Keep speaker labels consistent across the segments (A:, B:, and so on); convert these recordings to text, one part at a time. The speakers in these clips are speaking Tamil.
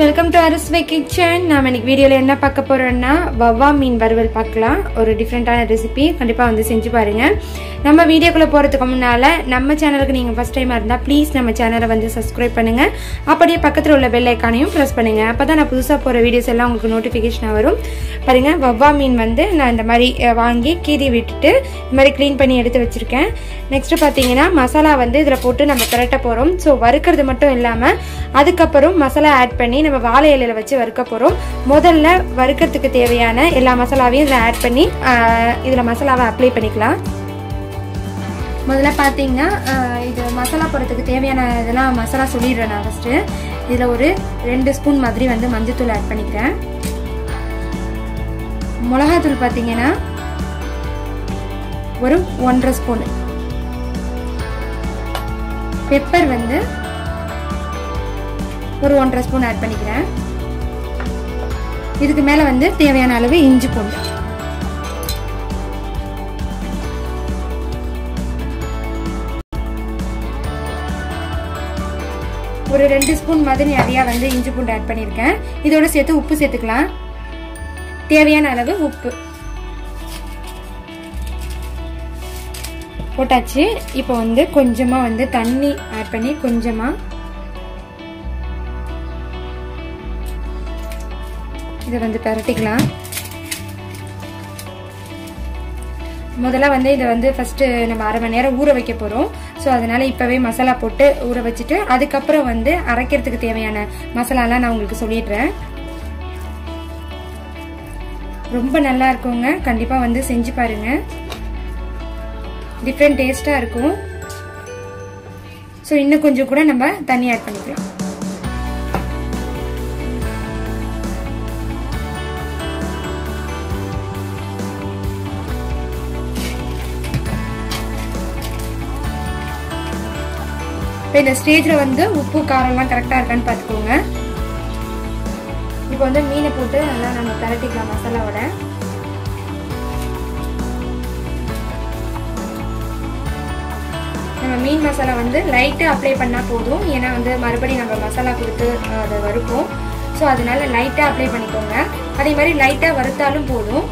A: வெல்கம் டு அரஸ்வை கிச்சன் நாம் இன்னைக்கு வீடியோவில் என்ன பார்க்க போறோம்னா வவ்வா மீன் வறுவல் பார்க்கலாம். ஒரு டிஃப்ரெண்ட்டான ரெசிபி கண்டிப்பாக வந்து செஞ்சு பாருங்கள் நம்ம வீடியோக்குள்ளே போகிறதுக்கு முன்னால் நம்ம சேனலுக்கு நீங்கள் ஃபஸ்ட் டைமாக இருந்தால் ப்ளீஸ் நம்ம சேனலை வந்து சப்ஸ்கிரைப் பண்ணுங்கள் அப்படியே பக்கத்தில் உள்ள பெல் ஐக்கானையும் ப்ரெஸ் அப்போ தான் நான் புதுசாக போகிற வீடியோஸ் எல்லாம் உங்களுக்கு நோட்டிஃபிகேஷனாக வரும். பாருங்கள் வவ்வா மீன் வந்து நான் இந்த மாதிரி வாங்கி கீறி விட்டுட்டு இந்த மாதிரி க்ளீன் பண்ணி எடுத்து வச்சுருக்கேன். நெக்ஸ்ட்டு பார்த்தீங்கன்னா மசாலா வந்து இதில் போட்டு நம்ம திரட்ட போகிறோம் ஸோ வறுக்கிறது மட்டும் இல்லாமல் அதுக்கப்புறம் மசாலா ஆட் பண்ணி நம்ம வாழை இலையில வச்சு வறுக்க போறோம். முதல்ல வறுக்கிறதுக்கு தேவையான எல்லா மசாலாவையும் இதில் ஆட் பண்ணி இதில் மசாலாவை அப்ளை பண்ணிக்கலாம். முதல்ல பார்த்தீங்கன்னா இது மசாலா போடுறதுக்கு தேவையான இதெல்லாம் மசாலா சொல்லிடுறேன் நான் ஃபஸ்ட்டு இதில் ஒரு ரெண்டு ஸ்பூன் மாதிரி வந்து மஞ்சத்தூள் ஆட் பண்ணிக்கிறேன். மிளகாத்தூள் பார்த்தீங்கன்னா ஒரு ஒன்றரை ஸ்பூன் பெப்பர் வந்து ஒரு ஒன்றரை ஸ்பூன் ஆட் பண்ணிக்கிறேன். இதுக்கு மேலே வந்து தேவையான அளவு இஞ்சி பூண்டு. ஒரு ரெண்டு ஸ்பூன் மாதிரி நிறையா வந்து இஞ்சி பூண்டு ஆட் பண்ணியிருக்கேன். இதோட சேர்த்து உப்பு சேர்த்துக்கலாம். தேவையான அளவு உப்பு. போட்டாச்சு. இப்போ வந்து கொஞ்சமாக வந்து தண்ணி ஆட் பண்ணி கொஞ்சமாக இதை வந்து பரட்டிக்கலாம். முதல்ல வந்து இதை வந்து ஃபஸ்ட்டு நம்ம அரை மணி நேரம் ஊற வைக்க போகிறோம் ஸோ அதனால் இப்போவே மசாலா போட்டு ஊற வச்சுட்டு அதுக்கப்புறம் வந்து அரைக்கிறதுக்கு தேவையான மசாலாலாம் நான் உங்களுக்கு சொல்லிடுறேன். ரொம்ப நல்லா இருக்குங்க. கண்டிப்பாக வந்து செஞ்சு பாருங்க. டிஃப்ரெண்ட் டேஸ்ட்டாக இருக்கும். ஸோ இன்னும் கொஞ்சம் கூட நம்ம தண்ணி ஆட் பண்ணிக்கலாம். இப்போ இந்த ஸ்டேஜில் வந்து உப்பு காரம்லாம் கரெக்டாக இருக்கான்னு பார்த்துக்கோங்க. இப்போ வந்து மீனை போட்டு நல்லா நம்ம பரட்டிக்கலாம் மசாலாவோட. நம்ம மீன் மசாலா வந்து லைட்டாக அப்ளை பண்ணால் போதும். ஏன்னா வந்து மறுபடியும் நம்ம மசாலா கொடுத்து அதை வறுப்போம். ஸோ அதனால லைட்டாக அப்ளை பண்ணிக்கோங்க. அதே மாதிரி லைட்டாக வறுத்தாலும் போதும்.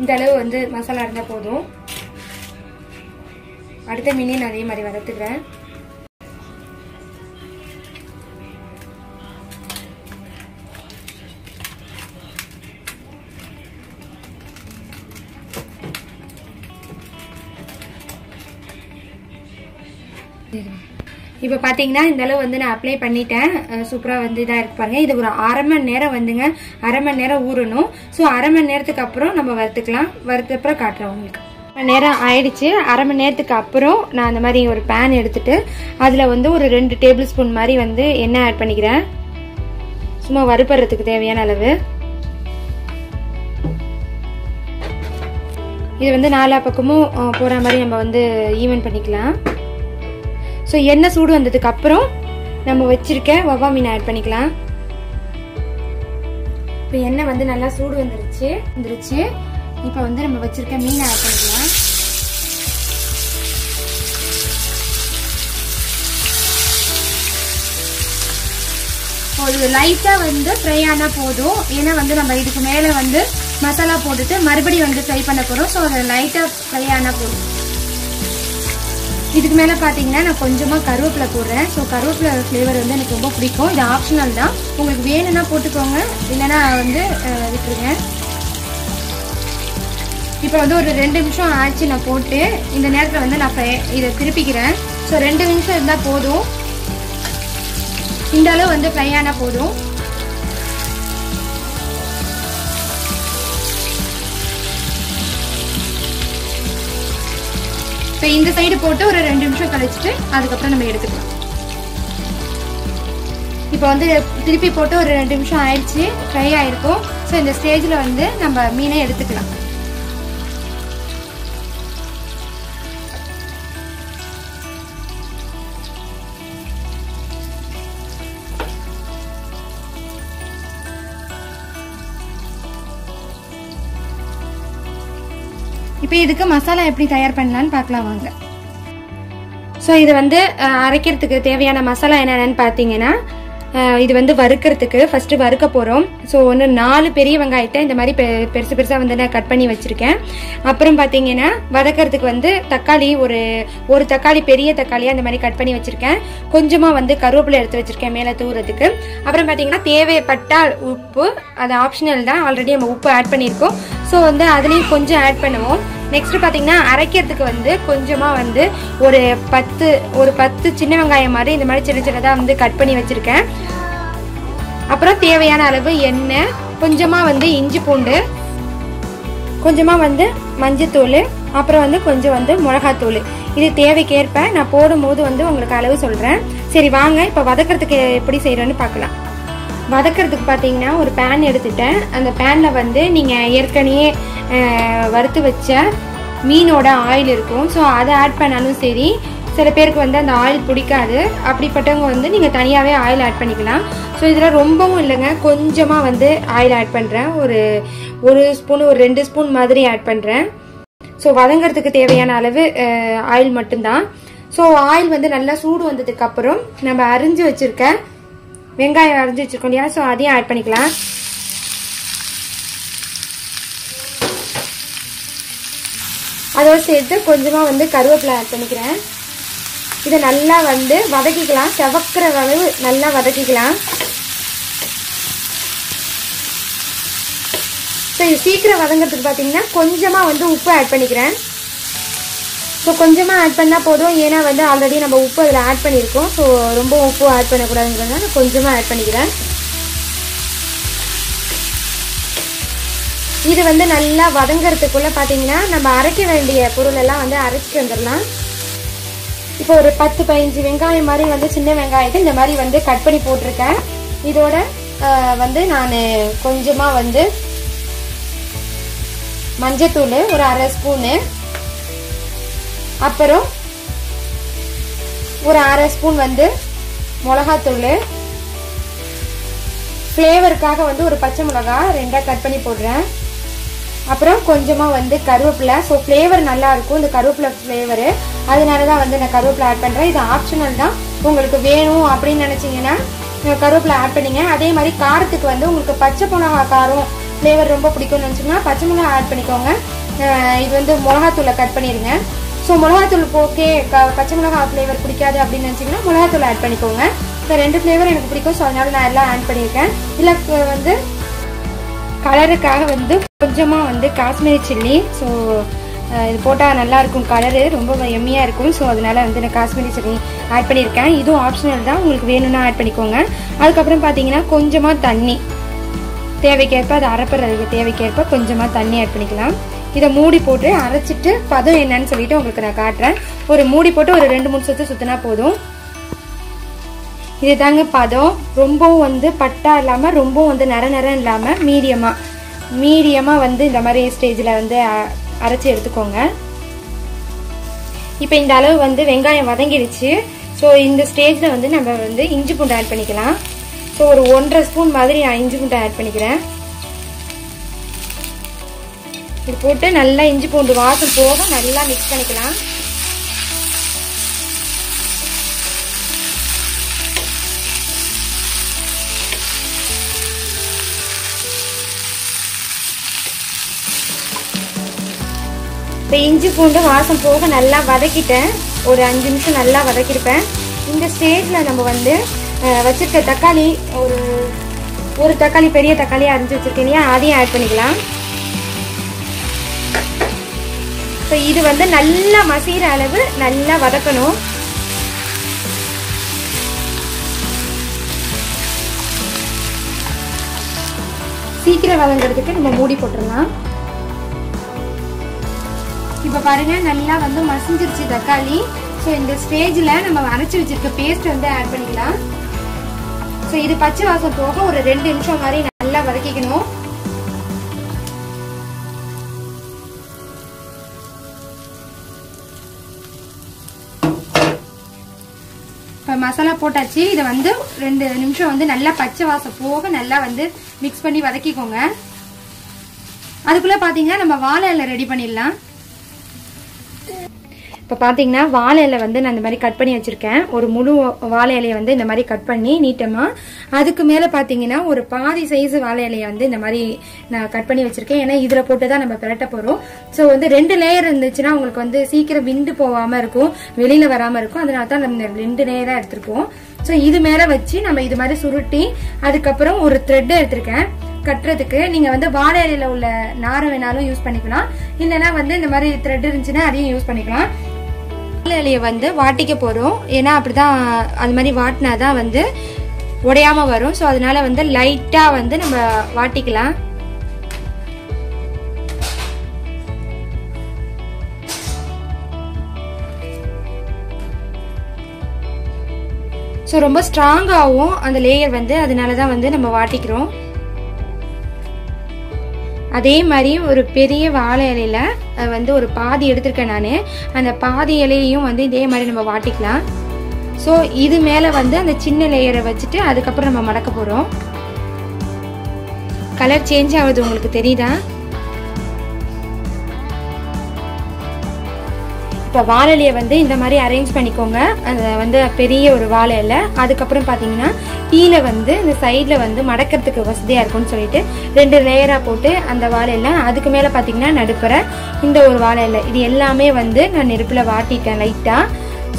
A: இந்த அளவு வந்து மசாலா இருந்தால் போதும். அடுத்த மீனையும் அதே மாதிரி வறுத்துக்கிறேன் இப்போ பார்த்தீங்கன்னா இந்த அளவு வந்து நான் அப்ளை பண்ணிட்டேன். சூப்பராக வந்து இதாக இருக்கு பாருங்க. இது ஒரு அரை மணி நேரம் வந்துங்க. அரை மணி நேரம் ஊறணும். ஸோ அரை மணி நேரத்துக்கு அப்புறம் நம்ம வறுத்துக்கலாம். வறுத்தப்புறம் காட்டுறோம் காட்டுறேன் உங்களுக்கு. மணி நேரம் ஆயிடுச்சு. அரை மணி நேரத்துக்கு அப்புறம் நான் அந்த மாதிரி ஒரு பேன் எடுத்துட்டு அதில் வந்து ஒரு ரெண்டு டேபிள் ஸ்பூன் மாதிரி வந்து எண்ணெய் ஆட் பண்ணிக்கிறேன். சும்மா வறுப்படுறதுக்கு தேவையான அளவு. இது வந்து நாலா பக்கமும் போகிற மாதிரி நம்ம வந்து ஈவன் பண்ணிக்கலாம். ஸோ எண்ணெய் சூடு வந்ததுக்கு அப்புறம் நம்ம வச்சிருக்க வவ்வா மீன் ஆட் பண்ணிக்கலாம். இப்போ எண்ணெய் வந்து நல்லா சூடு வந்துருச்சு வந்துருச்சு. இப்போ வந்து நம்ம வச்சிருக்க மீன் ஆட் பண்ணிக்கலாம். ஒரு லைட்டாக வந்து ஃப்ரை ஆனால் போதும். ஏன்னா வந்து நம்ம இதுக்கு மேலே வந்து மசாலா போட்டுட்டு மறுபடியும் வந்து ஃப்ரை பண்ண போகிறோம் ஸோ அதை லைட்டாக ஃப்ரை ஆனால் போதும். இதுக்கு மேலே பார்த்தீங்கன்னா நான் கொஞ்சமாக கருவேப்பிலை போடுறேன். ஸோ கருவேப்பிலை ஃப்ளேவர் வந்து எனக்கு ரொம்ப பிடிக்கும். இது ஆப்ஷனல் தான். உங்களுக்கு வேணும்னா போட்டுக்கோங்க. இல்லைன்னா வந்து விட்டுருங்க. இப்போ வந்து ஒரு ரெண்டு நிமிஷம் ஆச்சு நான் போட்டு இந்த நேரத்தில் வந்து நான் இதை திருப்பிக்கிறேன். ஸோ ரெண்டு நிமிஷம் இருந்தால் போதும். இந்த அளவு வந்து ஃப்ரை ஆனால் போதும். இப்போ இந்த சைடு போட்டு ஒரு ரெண்டு நிமிஷம் கழிச்சிட்டு அதுக்கப்புறம் நம்ம எடுத்துக்கலாம். இப்போ வந்து திருப்பி போட்டு ஒரு ரெண்டு நிமிஷம் ஆயிடுச்சு ஃப்ரை ஆயிருக்கும். ஸோ இந்த ஸ்டேஜில் வந்து நம்ம மீனை எடுத்துக்கலாம். இப்போ இதுக்கு மசாலா எப்படி தயார் பண்ணலான்னு பார்க்கலாம் வாங்க. ஸோ இது வந்து அரைக்கிறதுக்கு தேவையான மசாலா என்னென்னு பார்த்தீங்கன்னா இது வந்து வறுக்கிறதுக்கு ஃபஸ்ட்டு வறுக்க போகிறோம் ஸோ ஒன்று நாலு பெரிய வெங்காயத்தை இந்த மாதிரி பெ- பெருசு பெருசாக வந்து நான் கட் பண்ணி வச்சுருக்கேன். அப்புறம் பார்த்தீங்கன்னா வதக்கிறதுக்கு வந்து தக்காளி ஒரு ஒரு தக்காளி பெரிய தக்காளியாக இந்த மாதிரி கட் பண்ணி வச்சுருக்கேன். கொஞ்சமாக வந்து கருவேப்பிலை எடுத்து வச்சுருக்கேன் மேலே தூரத்துக்கு அப்புறம் பார்த்தீங்கன்னா தேவைப்பட்டால் உப்பு அது ஆப்ஷனல் தான். ஆல்ரெடி நம்ம உப்பு ஆட் பண்ணியிருக்கோம். ஸோ வந்து அதுலேயும் கொஞ்சம் ஆட் பண்ணுவோம். நெக்ஸ்ட் பார்த்தீங்கன்னா அரைக்கிறதுக்கு வந்து கொஞ்சமாக வந்து ஒரு பத்து ஒரு பத்து சின்ன வெங்காயம் மாதிரி இந்த மாதிரி சின்ன சின்னதாக வந்து கட் பண்ணி வச்சுருக்கேன். அப்புறம் தேவையான அளவு எண்ணெய் கொஞ்சமாக வந்து இஞ்சி பூண்டு கொஞ்சமாக வந்து மஞ்சத்தூள் அப்புறம் வந்து கொஞ்சம் வந்து மிளகாத்தூள். இது தேவைக்கேற்ப நான் போடும்போது வந்து உங்களுக்கு அளவு சொல்கிறேன் சரி வாங்க இப்போ வதக்கிறதுக்கு எப்படி செய்கிறோன்னு பார்க்கலாம். வதக்கிறதுக்கு பார்த்தீங்கன்னா ஒரு பேன் எடுத்துட்டேன். அந்த பேனில் வந்து நீங்கள் ஏற்கனவே வறுத்து வச்ச மீனோட ஆயில் இருக்கும். ஸோ அதை ஆட் பண்ணாலும் சரி சில பேருக்கு வந்து அந்த ஆயில் பிடிக்காது. அப்படிப்பட்டவங்க வந்து நீங்கள் தனியாகவே ஆயில் ஆட் பண்ணிக்கலாம். ஸோ இதில் ரொம்பவும் இல்லைங்க கொஞ்சமாக வந்து ஆயில் ஆட் பண்ணுறேன் ஒரு ஒரு ஸ்பூன் ஒரு ரெண்டு ஸ்பூன் மாதிரி ஆட் பண்ணுறேன் ஸோ வதங்கிறதுக்கு தேவையான அளவு ஆயில் மட்டும்தான். ஸோ ஆயில் வந்து நல்லா சூடு வந்ததுக்கு அப்புறம் நம்ம அரிஞ்சு வச்சுருக்கேன் வெங்காயம் அரைஞ்சி வச்சிருக்கோம். இல்லையா? ஸோ அதையும் ஆட் பண்ணிக்கலாம். அதோடு சேர்த்து கொஞ்சமாக வந்து கருவேப்பிலை ஆட் பண்ணிக்கிறேன். இதை நல்லா வந்து வதக்கிக்கலாம். செவக்கிற அளவு நல்லா வதக்கிக்கலாம். ஸோ இது சீக்கிரம் வதங்கிறதுக்கு பார்த்தீங்கன்னா கொஞ்சமாக வந்து உப்பு ஆட் பண்ணிக்கிறேன். ஸோ கொஞ்சமாக ஆட் பண்ணால் போதும். ஏன்னா வந்து ஆல்ரெடி நம்ம உப்பு அதில் ஆட் பண்ணியிருக்கோம் ஸோ ரொம்ப உப்பு ஆட் பண்ணக்கூடாதுங்கிறதுனால நான் கொஞ்சமாக ஆட் பண்ணிக்கிறேன். இது வந்து நல்லா வதங்கிறதுக்குள்ளே பார்த்தீங்கன்னா நம்ம அரைக்க வேண்டிய பொருளெல்லாம் வந்து அரைச்சி வந்துடலாம். இப்போ ஒரு பத்து பதினஞ்சு வெங்காயம் மாதிரி வந்து சின்ன வெங்காயத்தை இந்த மாதிரி வந்து கட் பண்ணி போட்டிருக்கேன். இதோட வந்து நான் கொஞ்சமாக வந்து மஞ்சத்தூள் ஒரு அரை ஸ்பூனு அப்புறம் ஒரு அரை ஸ்பூன் வந்து மிளகாத்தூள். ஃப்ளேவருக்காக வந்து ஒரு பச்சை மிளகா ரெண்டாக கட் பண்ணி போடுறேன். அப்புறம் கொஞ்சமாக வந்து கருவேப்பிலை. ஸோ ஃப்ளேவர் நல்லாயிருக்கும் இந்த கருவேப்பிலை ஃப்ளேவரு அதனால தான் வந்து நான் கருவேப்பிலை ஆட் பண்ணுறேன் இது ஆப்ஷனல் தான். உங்களுக்கு வேணும் அப்படின்னு நினச்சிங்கன்னா கருவேப்பிலை ஆட் பண்ணிங்க. அதே மாதிரி காரத்துக்கு வந்து உங்களுக்கு பச்சை மிளகா காரம் ஃப்ளேவர் ரொம்ப பிடிக்கும்னு நினச்சிங்கன்னா பச்சை மிளகா ஆட் பண்ணிக்கோங்க. இது வந்து மிளகாத்தூளை கட் பண்ணிடுங்க. ஸோ மிளகாத்தூள் ஓகே க பச்சை மிளகா ஃப்ளேவர் பிடிக்காது அப்படின்னு நினச்சிங்கன்னா மிளகாத்தூள் ஆட் பண்ணிக்கோங்க. இந்த ரெண்டு ஃப்ளேவர் எனக்கு பிடிக்கும் ஸோ அதனால நான் எல்லாம் ஆட் பண்ணியிருக்கேன். இல்லை வந்து கலருக்காக வந்து கொஞ்சமாக வந்து காஷ்மீரி சில்லி. ஸோ இது போட்டால் நல்லாயிருக்கும் கலரு ரொம்ப எம்மியாக இருக்கும். ஸோ அதனால் வந்து நான் காஷ்மீரி சில்லி ஆட் பண்ணியிருக்கேன். இதுவும் ஆப்ஷனல் தான் உங்களுக்கு வேணும்னா ஆட் பண்ணிக்கோங்க. அதுக்கப்புறம் பார்த்தீங்கன்னா கொஞ்சமாக தண்ணி. தேவைக்கேற்ப அது அரைப்படுறதுக்கு தேவைக்கேற்ப கொஞ்சமாக தண்ணி ஆட் பண்ணிக்கலாம். இதை மூடி போட்டு அரைச்சிட்டு பதம் என்னன்னு சொல்லிட்டு உங்களுக்கு நான் காட்டுறேன். ஒரு மூடி போட்டு ஒரு ரெண்டு மூணு சுற்று சுற்றினா போதும். இது தாங்க பதம். ரொம்பவும் வந்து பட்டா இல்லாமல் ரொம்பவும் வந்து நர நரம் இல்லாமல் மீடியமாக மீடியமாக வந்து இந்த மாதிரி ஸ்டேஜில் வந்து அ- அரைச்சி எடுத்துக்கோங்க. இப்போ இந்த அளவு வந்து வெங்காயம் வதங்கிடுச்சு. ஸோ இந்த ஸ்டேஜில் வந்து நம்ம வந்து இஞ்சி பூண்டு ஆட் பண்ணிக்கலாம். ஸோ ஒரு ஒன்றரை ஸ்பூன் மாதிரி நான் இஞ்சி பூண்டு ஆட் பண்ணிக்கிறேன். இது போட்டு நல்லா இஞ்சி பூண்டு வாசம் போக நல்லா மிக்ஸ் பண்ணிக்கலாம். இப்போ இஞ்சி பூண்டு வாசம் போக நல்லா வதக்கிட்டேன். ஒரு அஞ்சு நிமிஷம் நல்லா வதக்கியிருப்பேன் இந்த ஸ்டேஜில் நம்ம வந்து வச்சுருக்க தக்காளி ஒரு ஒரு தக்காளி பெரிய தக்காளி அரிஞ்சு வச்சுருக்கேன் இல்லையா? அதையும் ஆட் பண்ணிக்கலாம். இப்போ இது வந்து நல்லா மசிகிற அளவு நல்லா வதக்கணும். சீக்கிரம் வதங்கிறதுக்கு நம்ம மூடி போட்டுடலாம். இப்போ பாருங்க நல்லா வந்து மசிஞ்சிருச்சு தக்காளி. ஸோ இந்த ஸ்டேஜில் நம்ம அரைச்சி வச்சிருக்க பேஸ்ட் வந்து ஆட் பண்ணிக்கலாம். ஸோ இது பச்சை வாசம் போக ஒரு ரெண்டு நிமிஷம் மாதிரி நல்லா வதக்கிக்கணும். மசாலா போட்டாச்சு. இதை வந்து ரெண்டு நிமிஷம் வந்து நல்லா பச்சை வாசம் போக நல்லா வந்து மிக்ஸ் பண்ணி வதக்கிக்கோங்க. அதுக்குள்ளே பார்த்தீங்கன்னா நம்ம வாழை ரெடி பண்ணிடலாம். இப்போ பார்த்தீங்கன்னா வாழை இலை வந்து நான் இந்த மாதிரி கட் பண்ணி வச்சிருக்கேன். ஒரு முழு வாழை இலையை வந்து இந்த மாதிரி கட் பண்ணி நீட்டமாக அதுக்கு மேலே பார்த்தீங்கன்னா ஒரு பாதி சைஸ் வாழை இலையை வந்து இந்த மாதிரி நான் கட் பண்ணி வச்சிருக்கேன். ஏன்னா இதில் போட்டு தான் நம்ம பிரட்ட போகிறோம் ஸோ வந்து ரெண்டு லேயர் இருந்துச்சுன்னா உங்களுக்கு வந்து சீக்கிரம் விண்டு போகாமல் இருக்கும். வெளியில் வராமல் இருக்கும். அதனால தான் நம்ம ரெண்டு லேயராக எடுத்திருக்கோம். ஸோ இது மேலே வச்சு நம்ம இது மாதிரி சுருட்டி அதுக்கப்புறம் ஒரு த்ரெட் எடுத்திருக்கேன். கட்டுறதுக்கு நீங்க வந்து வாழை இலையில உள்ள நாரை வேணாலும் யூஸ் பண்ணிக்கலாம். இல்லைன்னா வந்து இந்த மாதிரி த்ரெட் இருந்துச்சுன்னா அதையும் யூஸ் பண்ணிக்கலாம். இலையை வந்து வாட்டிக்க போகிறோம் ஏன்னா அப்படிதான் அது மாதிரி வாட்டினா தான் வந்து உடையாமல் வரும். ஸோ அதனால வந்து லைட்டாக வந்து நம்ம வாட்டிக்கலாம். ஸோ ரொம்ப ஸ்ட்ராங்காகவும் அந்த லேயர் வந்து. அதனால தான் வந்து நம்ம வாட்டிக்கிறோம். அதே மாதிரி ஒரு பெரிய வாழை இலையில வந்து ஒரு பாதி எடுத்திருக்கேன் நான். அந்த பாதி இலையையும் வந்து இதே மாதிரி நம்ம வாட்டிக்கலாம். ஸோ இது மேலே வந்து அந்த சின்ன லேயரை வச்சுட்டு அதுக்கப்புறம் நம்ம மடக்க போகிறோம் கலர் சேஞ்ச் ஆகுது உங்களுக்கு தெரியுதா? இப்போ வாழலையை வந்து இந்த மாதிரி அரேஞ்ச் பண்ணிக்கோங்க. அது வந்து பெரிய ஒரு வாழை இலை அதுக்கப்புறம் பார்த்தீங்கன்னா கீழே வந்து இந்த சைடில் வந்து மடக்கிறதுக்கு வசதியாக இருக்கும்னு சொல்லிட்டு ரெண்டு லேயராக போட்டு அந்த வாழையில் அதுக்கு மேலே பார்த்தீங்கன்னா நடுப்புற இந்த ஒரு வாழை இலை இது எல்லாமே வந்து நான் நெருப்பில் வாட்டிட்டேன் லைட்டாக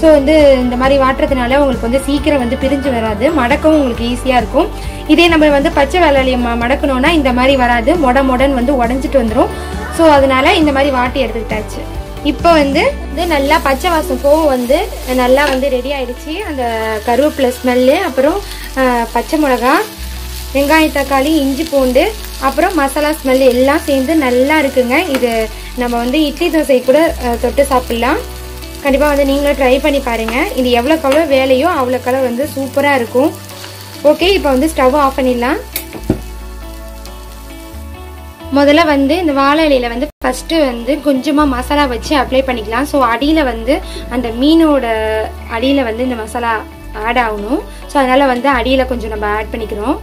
A: ஸோ வந்து இந்த மாதிரி வாட்டுறதுனால உங்களுக்கு வந்து சீக்கிரம் வந்து பிரிஞ்சு வராது. மடக்கவும் உங்களுக்கு ஈஸியாக இருக்கும். இதே நம்ம வந்து பச்சை வேலையை மடக்கணும்னா இந்த மாதிரி வராது. மொட மொடன் வந்து உடஞ்சிட்டு வந்துடும் ஸோ அதனால இந்த மாதிரி வாட்டி எடுத்துக்கிட்டாச்சு. இப்போ வந்து இது நல்லா பச்சை வாசம் பூவும் வந்து நல்லா வந்து ரெடி ஆயிடுச்சு. அந்த கருவேப்பிலை ஸ்மெல்லு அப்புறம் பச்சை மிளகா வெங்காயம் தக்காளி இஞ்சி பூண்டு அப்புறம் மசாலா ஸ்மெல் எல்லாம் சேர்ந்து நல்லா இருக்குங்க. இது நம்ம வந்து இட்லி தோசை கூட தொட்டு சாப்பிட்லாம். கண்டிப்பாக வந்து நீங்களும் ட்ரை பண்ணி பாருங்கள் இது எவ்வளோக்கு எவ்வளோ வேலையோ அவ்வளோக்கு வந்து சூப்பராக இருக்கும். ஓகே இப்போ வந்து ஸ்டவ் ஆஃப் பண்ணிடலாம். முதல்ல வந்து இந்த வாழை இலையில வந்து ஃபர்ஸ்ட் வந்து கொஞ்சமா மசாலா வச்சு அப்ளை பண்ணிக்கலாம். ஸோ அடியில வந்து அந்த மீனோட அடியில வந்து இந்த மசாலா ஆட் ஆகணும். ஸோ அதனால வந்து அடியில கொஞ்சம் நம்ம ஆட் பண்ணிக்கிறோம்.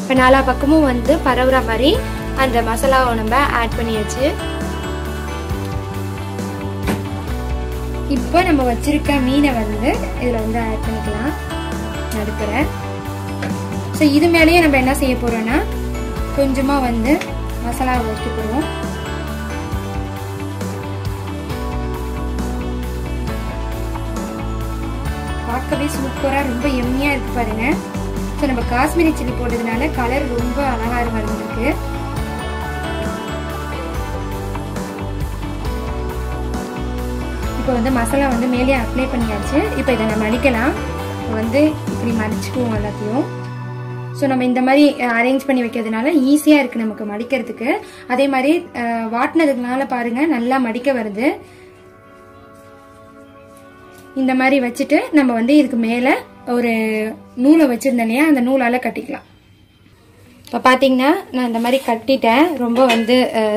A: இப்போ நாலா பக்கமும் வந்து பரவுற மாதிரி அந்த மசாலாவை நம்ம ஆட் பண்ணியாச்சு. இப்போ நம்ம வச்சிருக்க மீனை வந்து இதில் வந்து ஆட் பண்ணிக்கலாம். நடுக்கிற ஸோ இது மேலேயே நம்ம என்ன செய்ய போகிறோன்னா கொஞ்சமாக வந்து மசாலாவை வைக்க பார்க்கவே சூப்பராக ரொம்ப எம்மியாக இருக்கு பாருங்க. ஸோ நம்ம காஷ்மீரி சில்லி போட்டதுனால கலர் ரொம்ப அழகாக இருந்திருக்கு. இப்போ வந்து மசாலா வந்து மேலே அப்ளை பண்ணியாச்சு. இப்போ இதை நம்ம மடிக்கலாம் வந்து இப்படி மடிச்சுக்குவோம் எல்லாத்தையும். ஸோ நம்ம இந்த மாதிரி அரேஞ்ச் பண்ணி வைக்கிறதுனால ஈஸியாக இருக்குது நமக்கு மடிக்கிறதுக்கு. அதே மாதிரி அஹ், வாட்டினதுனால பாருங்கள் நல்லா மடிக்க வருது. இந்த மாதிரி வச்சுட்டு நம்ம வந்து இதுக்கு மேலே ஒரு நூலை வச்சிருந்தேன் அந்த நூலால் கட்டிக்கலாம். இப்போ பார்த்தீங்கன்னா நான் இந்த மாதிரி கட்டிட்டேன். ரொம்ப வந்து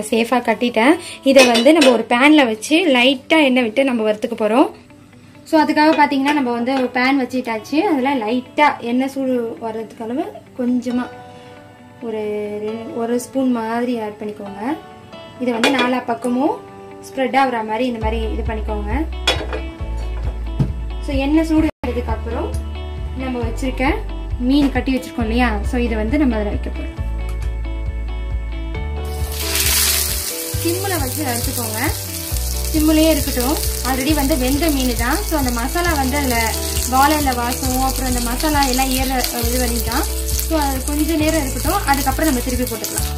A: சேஃபாக கட்டிட்டேன். இதை வந்து நம்ம ஒரு பேனில் வச்சு லைட்டாக எண்ணெய் விட்டு நம்ம வறுத்துக்க போகிறோம் ஸோ அதுக்காக பார்த்தீங்கன்னா நம்ம வந்து ஒரு பேன் வச்சுட்டாச்சு அதில் லைட்டாக எண்ணெய் சூடு வர்றதுக்கு அளவு கொஞ்சமாக ஒரு ஒரு ஸ்பூன் மாதிரி ஆட் பண்ணிக்கோங்க. இதை வந்து நாலா பக்கமும் ஸ்ப்ரெட் ஆகுற மாதிரி இந்த மாதிரி இது பண்ணிக்கோங்க. ஸோ எண்ணெய் சூடு ஆனதுக்கு அப்புறம் நம்ம வச்சுருக்கேன் மீன் கட்டி வச்சிருக்கோம் இல்லையா? ஸோ இதை வந்து நம்ம அதில் வைக்க போகிறோம் சிம்மில் வச்சு அரைச்சிக்கோங்க. சிம்முலேயே இருக்கட்டும். ஆல்ரெடி வந்து வெந்த மீன் தான். ஸோ அந்த மசாலா வந்து அதில் வாழையில் வாசம் அப்புறம் அந்த மசாலா எல்லாம் ஏற இது வழி தான் ஸோ அது கொஞ்சம் நேரம் இருக்கட்டும். அதுக்கப்புறம் நம்ம திருப்பி போட்டுக்கலாம்.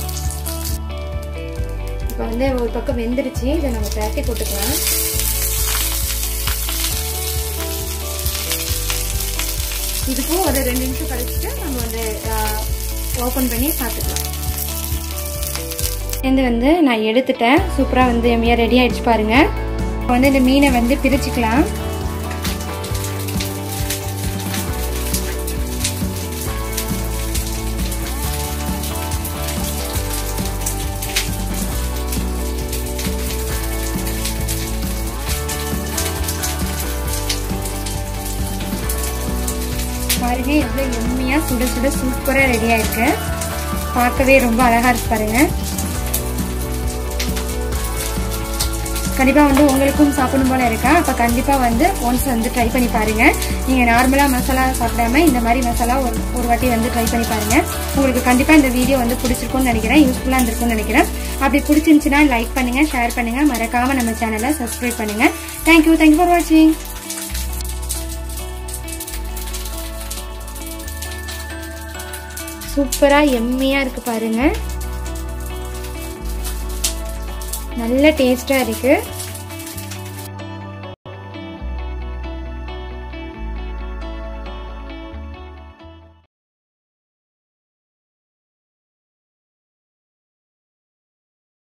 A: இப்போ வந்து ஒரு பக்கம் வெந்துருச்சு. இதை நம்ம பிரட்டி போட்டுக்கலாம். இதுக்கும் ஒரு ரெண்டு நிமிஷம் கழிச்சுட்டு நம்ம வந்து ஓப்பன் பண்ணி பார்த்துக்கலாம் இது வந்து நான் எடுத்துட்டேன். சூப்பராக வந்து எம்மியாக ரெடி ஆகிடுச்சு பாருங்கள் இப்போ வந்து இந்த மீனை வந்து பிரிச்சுக்கலாம். பாருங்கள் எவ்வளோ எம்மையாக சுட சுட சூப்பராக ரெடி இருக்கு பார்க்கவே ரொம்ப அழகாக இருக்கு பாருங்கள் கண்டிப்பாக வந்து உங்களுக்கும் சாப்பிடும் போல இருக்கா? அப்போ கண்டிப்பாக வந்து ஒன்ஸ் வந்து ட்ரை பண்ணி பாருங்கள் நீங்கள் நார்மலாக மசாலா சாப்பிடாம இந்த மாதிரி மசாலா ஒரு ஒரு வாட்டி வந்து ட்ரை பண்ணி பாருங்கள் உங்களுக்கு கண்டிப்பாக இந்த வீடியோ வந்து பிடிச்சிருக்கும்னு நினைக்கிறேன். யூஸ்ஃபுல்லாக இருந்திருக்கும்னு நினைக்கிறேன். அப்படி பிடிச்சிருந்துச்சுன்னா லைக் பண்ணுங்கள் ஷேர் பண்ணுங்கள் மறக்காம நம்ம சேனலை சப்ஸ்கிரைப் பண்ணுங்க. தேங்க்யூ தேங்க்யூ ஃபார் வாட்சிங் சூப்பராக எம்மியாக இருக்குது பாருங்கள் நல்ல டேஸ்ட்டாக இருக்குது